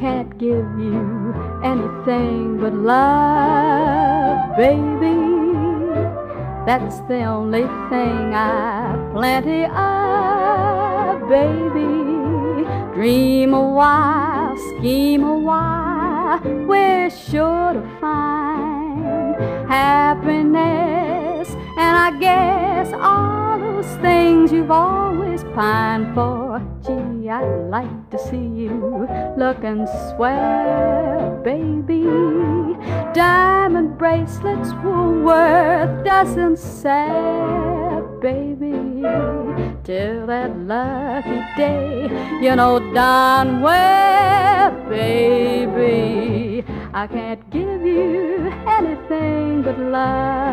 give you anything but love, baby. That's the only thing I've plenty of, baby. Dream a while, scheme a while, we're sure to find happiness. And I guess all those things you've always pined for. Gee, I'd like to see you looking swell, baby. Diamond bracelets, Woolworth doesn't sell, baby. Till that lucky day, you know darn well, baby. I can't give you anything but love.